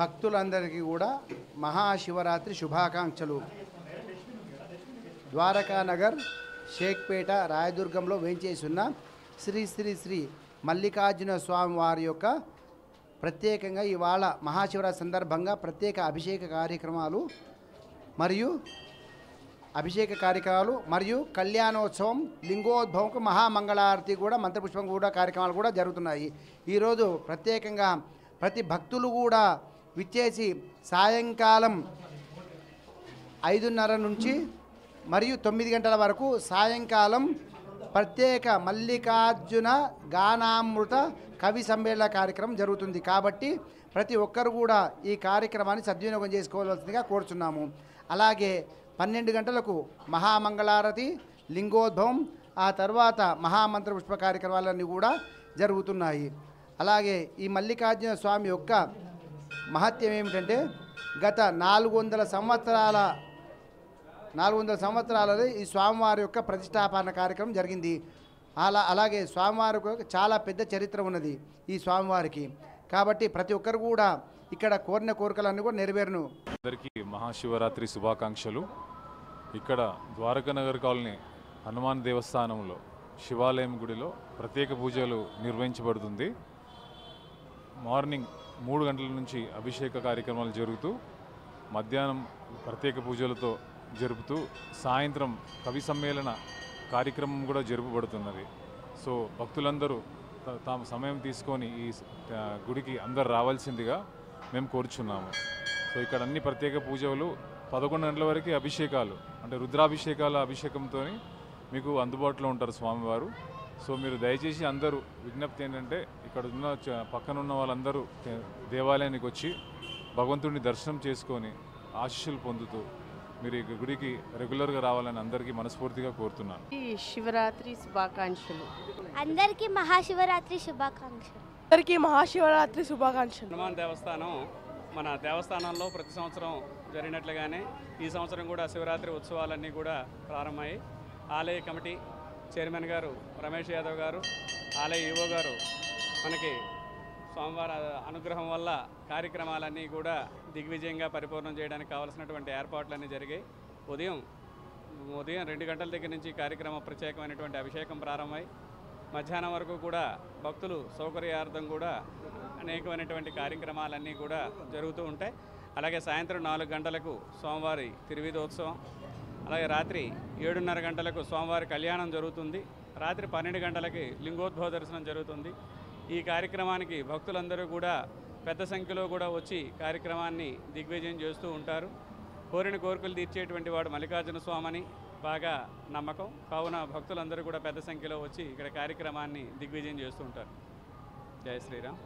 భక్తులందరికీ కూడా మహాశివరాత్రి శుభాకాంక్షలు. ద్వారకానగర్ షేక్పేట రాయదుర్గంలో వేంచేసున్న శ్రీ శ్రీ శ్రీ మల్లికార్జున స్వామి వారి యొక్క ప్రత్యేకంగా ఇవాళ మహాశివరాత్రి సందర్భంగా ప్రత్యేక అభిషేక కార్యక్రమాలు మరియు అభిషేక కార్యక్రమాలు మరియు కళ్యాణోత్సవం లింగోద్భవంకు మహామంగళారతి కూడా మంత్రపుష్పం కూడా కార్యక్రమాలు కూడా జరుగుతున్నాయి. ఈరోజు ప్రత్యేకంగా ప్రతి భక్తులు కూడా విచ్చేసి సాయంకాలం ఐదున్నర నుంచి మరియు తొమ్మిది గంటల వరకు సాయంకాలం ప్రత్యేక మల్లికార్జున గానామృత కవి సమ్మేళన కార్యక్రమం జరుగుతుంది. కాబట్టి ప్రతి ఒక్కరు కూడా ఈ కార్యక్రమాన్ని సద్వినియోగం చేసుకోవాల్సిందిగా కోరుచున్నాము. అలాగే పన్నెండు గంటలకు మహామంగళారతి లింగోద్భవం ఆ తర్వాత మహామంత్ర పుష్ప కార్యక్రమాలన్నీ కూడా జరుగుతున్నాయి. అలాగే ఈ మల్లికార్జున స్వామి యొక్క మహత్యం ఏమిటంటే గత నాలుగు వందల సంవత్సరాల నాలుగు వందల సంవత్సరాలలో ఈ స్వామివారి యొక్క ప్రతిష్టాపన కార్యక్రమం జరిగింది. అలా అలాగే స్వామివారి చాలా పెద్ద చరిత్ర ఉన్నది ఈ స్వామివారికి. కాబట్టి ప్రతి ఒక్కరు కూడా ఇక్కడ కోరిన కోరికలన్నీ కూడా నెరవేరును. అందరికీ మహాశివరాత్రి శుభాకాంక్షలు. ఇక్కడ ద్వారకానగర్ కాలనీ హనుమాన్ దేవస్థానంలో శివాలయం గుడిలో ప్రత్యేక పూజలు నిర్వహించబడుతుంది. మార్నింగ్ మూడు గంటల నుంచి అభిషేక కార్యక్రమాలు జరుగుతూ మధ్యాహ్నం ప్రత్యేక పూజలతో జరుపుతూ సాయంత్రం కవి సమ్మేళన కార్యక్రమం కూడా జరుపబడుతున్నది. సో భక్తులందరూ తాము సమయం తీసుకొని ఈ గుడికి అందరు రావాల్సిందిగా మేము కోరుచున్నాము. సో ఇక్కడ అన్ని ప్రత్యేక పూజలు పదకొండు గంటల వరకు అభిషేకాలు అంటే రుద్రాభిషేకాల అభిషేకంతో మీకు అందుబాటులో ఉంటారు స్వామివారు. సో మీరు దయచేసి అందరూ విజ్ఞప్తి ఏంటంటే ఇక్కడ ఉన్న పక్కన ఉన్న వాళ్ళందరూ దేవాలయానికి వచ్చి భగవంతుడిని దర్శనం చేసుకొని ఆశీస్సులు పొందుతూ మీరు ఈ గుడికి రెగ్యులర్గా రావాలని అందరికీ మనస్ఫూర్తిగా కోరుతున్నాను. ఈ శివరాత్రి శుభాకాంక్షలు. అందరికీ మహాశివరాత్రి శుభాకాంక్షలు. అందరికీ మహాశివరాత్రి శుభాకాంక్షలు. హనుమాన్ దేవస్థానం మన దేవస్థానంలో ప్రతి సంవత్సరం జరిగినట్లుగానే ఈ సంవత్సరం కూడా శివరాత్రి ఉత్సవాలన్నీ కూడా ప్రారంభమయ్యాయి. ఆలయ కమిటీ చైర్మన్ గారు రమేష్ యాదవ్ గారు ఆలయ ఈవో గారు మనకి సోమవారం అనుగ్రహం వల్ల కార్యక్రమాలన్నీ కూడా దిగ్విజయంగా పరిపూర్ణం చేయడానికి కావాల్సినటువంటి ఏర్పాట్లన్నీ జరిగాయి. ఉదయం ఉదయం రెండు గంటల దగ్గర నుంచి కార్యక్రమం ప్రత్యేకమైనటువంటి అభిషేకం ప్రారంభమై మధ్యాహ్నం వరకు కూడా భక్తులు సౌకర్యార్థం కూడా అనేకమైనటువంటి కార్యక్రమాలన్నీ కూడా జరుగుతూ ఉంటాయి. అలాగే సాయంత్రం నాలుగు గంటలకు సోమవారి తిరువిధోత్సవం అలాగే రాత్రి ఏడున్నర గంటలకు స్వామివారి కళ్యాణం జరుగుతుంది. రాత్రి పన్నెండు గంటలకి లింగోద్భవ దర్శనం జరుగుతుంది. ఈ కార్యక్రమానికి భక్తులందరూ కూడా పెద్ద సంఖ్యలో కూడా వచ్చి కార్యక్రమాన్ని దిగ్విజయం చేస్తూ ఉంటారు. కోరిన కోరికలు తీర్చేటువంటి వాడు మల్లికార్జున స్వామిని బాగా నమ్మకం. కావున భక్తులందరూ కూడా పెద్ద సంఖ్యలో వచ్చి ఇక్కడ కార్యక్రమాన్ని దిగ్విజయం చేస్తూ ఉంటారు. జయ శ్రీరామ్.